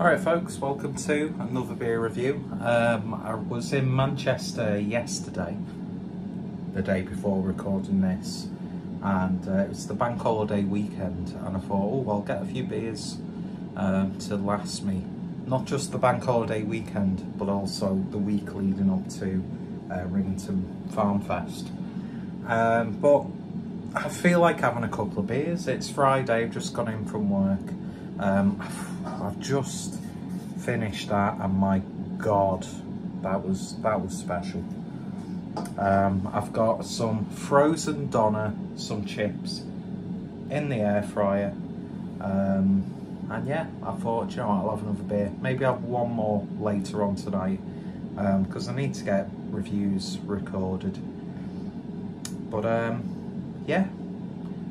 Alright folks, welcome to another beer review. Um, I was in Manchester yesterday, the day before recording this, and uh, it was the bank holiday weekend and I thought, oh, I'll get a few beers um, to last me. Not just the bank holiday weekend, but also the week leading up to uh, Ringington Farm Fest. Um, but I feel like having a couple of beers. It's Friday, I've just gone in from work. Um, I've just finished that and my god, that was that was special. Um, I've got some frozen doner, some chips in the air fryer. Um, and yeah, I thought, you know what, I'll have another beer. Maybe I'll have one more later on tonight because um, I need to get reviews recorded. But um, yeah,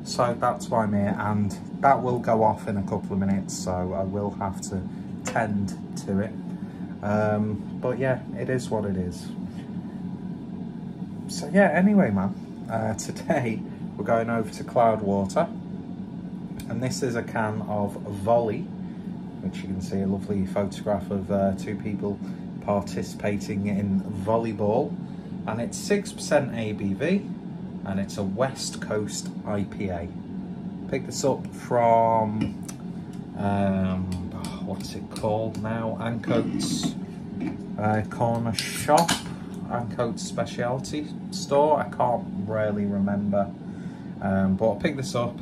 so that's why I'm here and that will go off in a couple of minutes so I will have to tend to it. Um, but yeah it is what it is. So yeah anyway man uh, today we're going over to Cloudwater and this is a can of Volley which you can see a lovely photograph of uh, two people participating in volleyball and it's 6% ABV and it's a West Coast IPA. Picked this up from, um, what's it called now? Ancoats uh, Corner Shop, Ancoats Specialty Store. I can't really remember, um, but I picked this up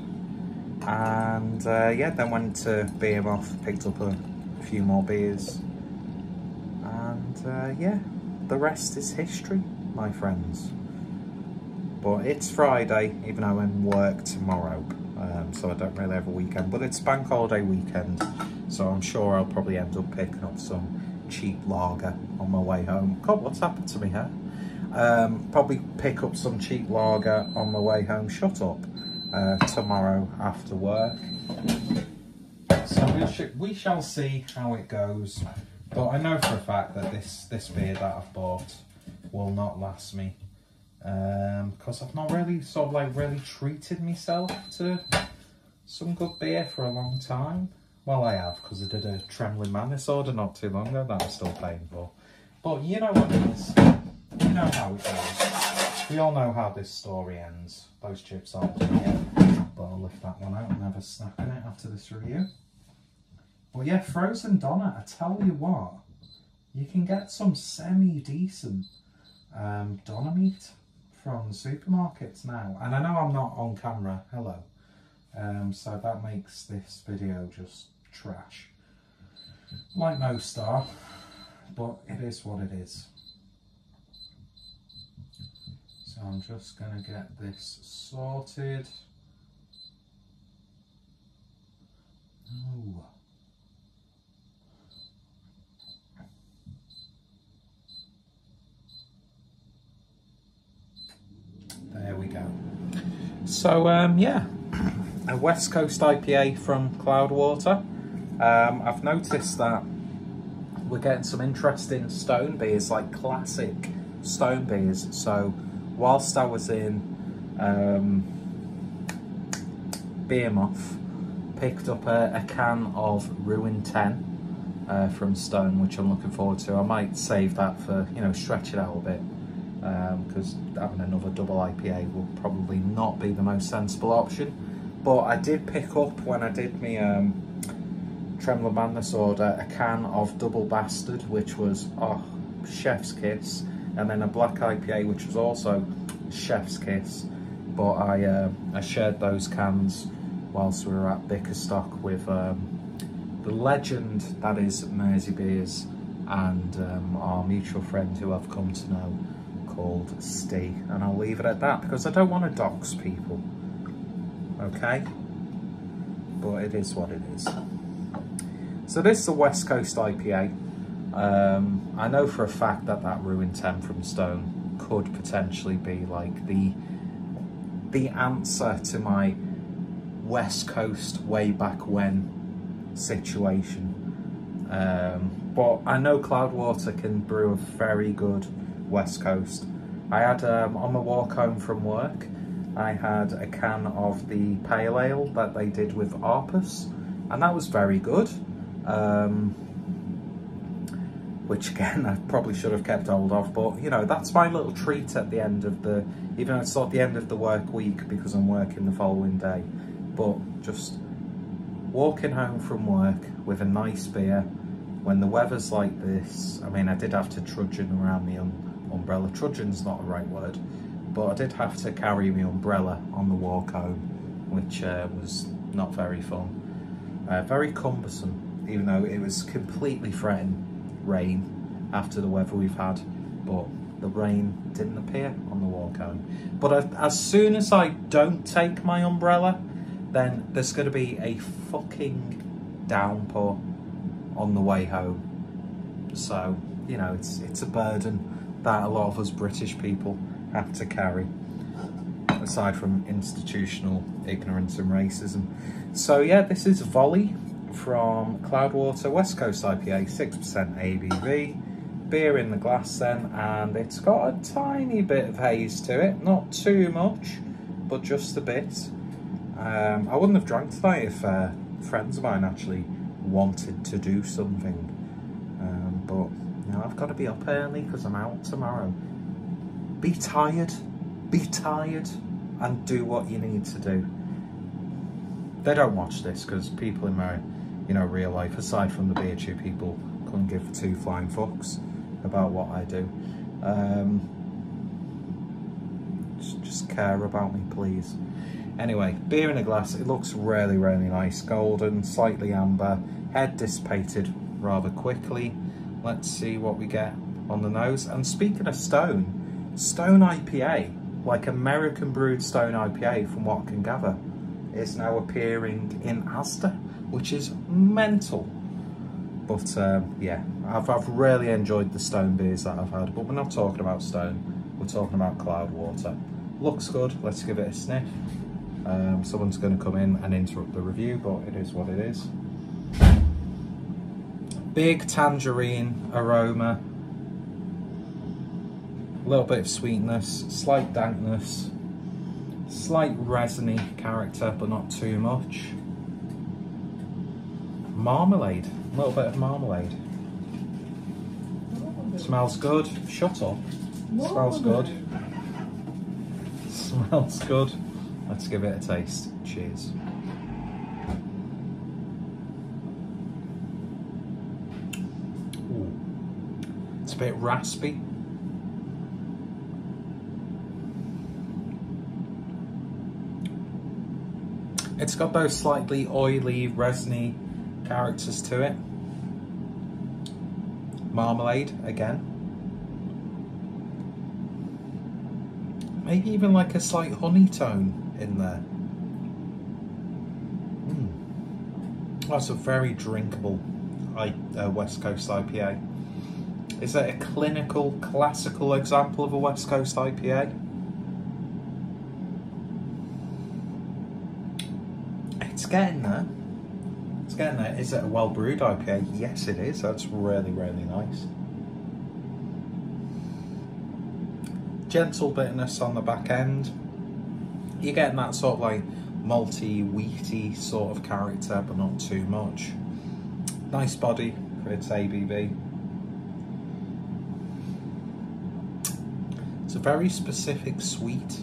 and uh, yeah, then went to Beermoth, picked up a, a few more beers and uh, yeah, the rest is history, my friends but it's Friday even though I'm work tomorrow. Um, so I don't really have a weekend but it's bank holiday weekend so I'm sure I'll probably end up picking up some cheap lager on my way home. God what's happened to me here um, probably pick up some cheap lager on my way home. Shut up uh, tomorrow after work. So we, sh we shall see how it goes. But I know for a fact that this this beer that I've bought will not last me because um, I've not really sort of like really treated myself to some good beer for a long time. Well, I have because I did a Trembling Madness order not too long ago that I'm still paying for. But you know what it is. You know how it goes. We all know how this story ends. Those chips aren't yet, but I'll lift that one out and have a snack in it after this review. Well, yeah, Frozen doner, I tell you what, you can get some semi-decent um, doner meat from the supermarkets now. And I know I'm not on camera, hello. Um, so that makes this video just trash. Like most are, but it is what it is. So I'm just going to get this sorted. Oh. There we go. So um, yeah, a West Coast IPA from Cloudwater. Um, I've noticed that we're getting some interesting stone beers, like classic stone beers. So whilst I was in um, Beermoth, picked up a, a, can of Ruin 10 uh, from Stone, which I'm looking forward to. I might save that for, you know, stretch it out a bit because um, having another double IPA will probably not be the most sensible option. But I did pick up when I did my um, Trembling Madness order a can of Double Bastard, which was oh, chef's kiss, and then a black IPA, which was also chef's kiss. But I uh, I shared those cans whilst we were at Bickerstock with um, the legend that is Mersey Beers and um, our mutual friend who I've come to know called Steve, and I'll leave it at that because I don't want to dox people, okay? But it is what it is. So this is a West Coast IPA. Um, I know for a fact that that Ruin 10 from Stone could potentially be like the the answer to my West Coast way back when situation. Um, but I know Cloudwater can brew a very good West Coast. I had, um, on the walk home from work, I had a can of the pale ale that they did with Arpus, and that was very good. Um, which again I probably should have kept hold of but you know that's my little treat at the end of the even though it's not the end of the work week because I'm working the following day but just walking home from work with a nice beer when the weather's like this I mean I did have to trudging around the umbrella trudging's not the right word but I did have to carry my umbrella on the walk home which uh, was not very fun uh, very cumbersome even though it was completely threatened rain after the weather we've had, but the rain didn't appear on the walk home. But as soon as I don't take my umbrella, then there's going to be a fucking downpour on the way home. So, you know, it's, it's a burden that a lot of us British people have to carry, aside from institutional ignorance and racism. So yeah, this is Volley from Cloudwater West Coast IPA, 6% ABV, beer in the glass then, and it's got a tiny bit of haze to it, not too much, but just a bit. Um, I wouldn't have drank tonight if uh, friends of mine actually wanted to do something, um, but know, I've got to be up early because I'm out tomorrow. Be tired, be tired, and do what you need to do. They don't watch this because people in my you know, real life, aside from the chew people, couldn't give two flying fucks about what I do. Um, just care about me, please. Anyway, beer in a glass, it looks really, really nice. Golden, slightly amber, head dissipated rather quickly. Let's see what we get on the nose. And speaking of Stone, Stone IPA, like American brewed Stone IPA from what I can gather, is now appearing in Asda which is mental. But um, yeah, I've, I've really enjoyed the Stone beers that I've had, but we're not talking about Stone, we're talking about Cloudwater. Looks good, let's give it a sniff. Um, someone's going to come in and interrupt the review, but it is what it is. Big tangerine aroma, a little bit of sweetness, slight dankness, slight resiny character, but not too much marmalade, a little bit of marmalade. Smells good. Shut up. Smells good. Smells good. Let's give it a taste. Cheers. Ooh. It's a bit raspy. It's got those slightly oily, resiny characters to it. Marmalade again. Maybe even like a slight honey tone in there. Mm. That's a very drinkable uh, West Coast IPA. Is that a clinical, classical example of a West Coast IPA? It's getting there It's getting there. Is it a well brewed IPA? Yes, it is. That's really, really nice. Gentle bitterness on the back end. You're getting that sort of like malty, wheaty sort of character, but not too much. Nice body for its ABV. It's a very specific sweet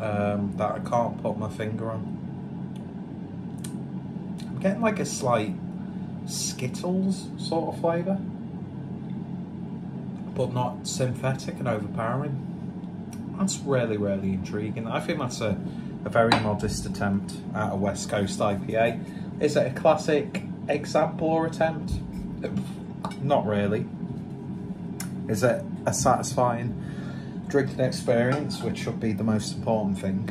um, that I can't put my finger on I'm getting like a slight Skittles sort of flavour, but not synthetic and overpowering. That's really, really intriguing. I think that's a, a very modest attempt at a West Coast IPA. Is it a classic example or attempt? Not really. Is it a satisfying drinking experience, which should be the most important thing?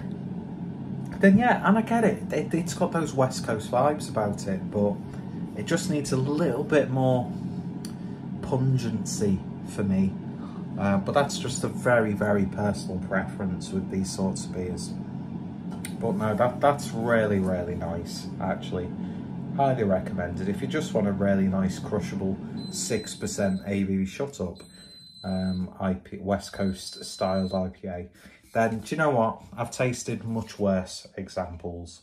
then yeah, and I get it. it. It's got those West Coast vibes about it, but it just needs a little bit more pungency for me. Uh, but that's just a very, very personal preference with these sorts of beers. But no, that that's really, really nice, actually. Highly recommended. If you just want a really nice, crushable 6% ABV shut up um, IP, West Coast styled IPA, then do you know what? I've tasted much worse examples,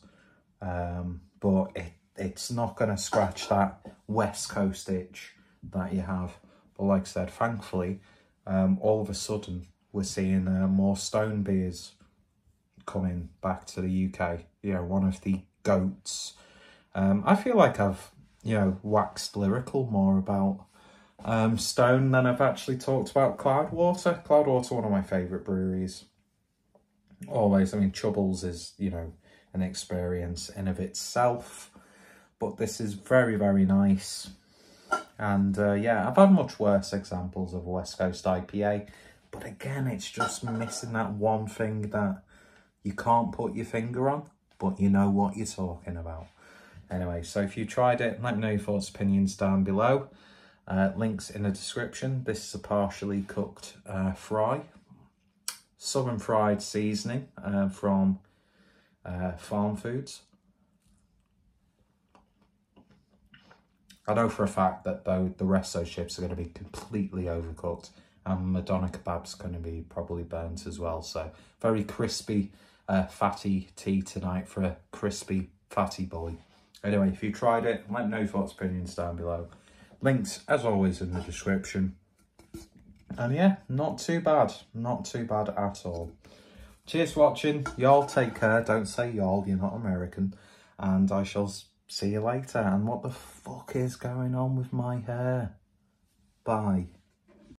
um, but it, it's not going to scratch that West Coast itch that you have. But like I said, thankfully, um, all of a sudden we're seeing uh, more stone beers coming back to the UK. You know, one of the goats. Um, I feel like I've, you know, waxed lyrical more about um, Stone than I've actually talked about Cloudwater. Cloudwater, one of my favourite breweries. Always, I mean, Chubbles is, you know, an experience in of itself. But this is very, very nice. And uh, yeah, I've had much worse examples of West Coast IPA. But again, it's just missing that one thing that you can't put your finger on, but you know what you're talking about. Anyway, so if you tried it, let me know your thoughts, opinions down below. Uh, links in the description. This is a partially cooked uh, fry. Southern fried seasoning uh, from uh, Farm Foods. I know for a fact that though the rest of those chips are going to be completely overcooked and Madonna kebab's going to be probably burnt as well. So very crispy, uh, fatty tea tonight for a crispy, fatty boy. Anyway, if you tried it, let me know your thoughts, opinions down below. Links, as always, in the description. And yeah, not too bad. Not too bad at all. Cheers for watching. Y'all take care. Don't say y'all, you're not American. And I shall see you later. And what the fuck is going on with my hair? Bye.